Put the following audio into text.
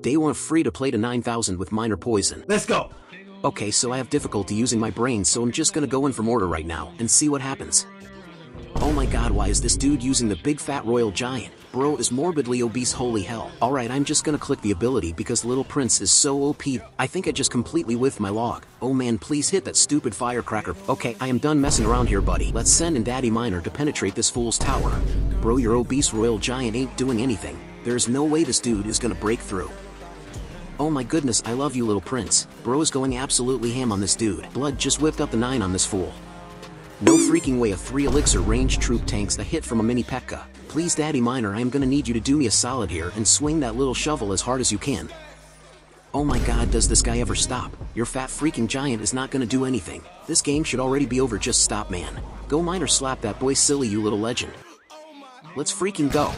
Day 1 free to play to 9000 with Miner Poison. Let's go. Okay, so I have difficulty using my brain so I'm just gonna go in for mortar right now and see what happens. Oh my god, why is this dude using the big fat royal giant? Bro is morbidly obese holy hell. Alright, I'm just gonna click the ability because Little Prince is so OP. I think I just completely whiffed my log. Oh man, please hit that stupid firecracker. Okay, I am done messing around here, buddy. Let's send in Daddy Miner to penetrate this fool's tower. Bro, your obese royal giant ain't doing anything. There's no way this dude is gonna break through. Oh my goodness, I love you little prince. Bro is going absolutely ham on this dude. Blood just whipped up the 9 on this fool. No freaking way a 3 elixir range troop tanks a hit from a mini P.E.K.K.A. Please Daddy Miner I am gonna need you to do me a solid here and swing that little shovel as hard as you can. Oh my god does this guy ever stop? Your fat freaking giant is not gonna do anything. This game should already be over just stop man. Go Miner slap that boy silly you little legend. Let's freaking go.